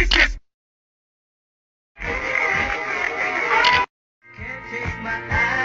racist. Can't take my eyes.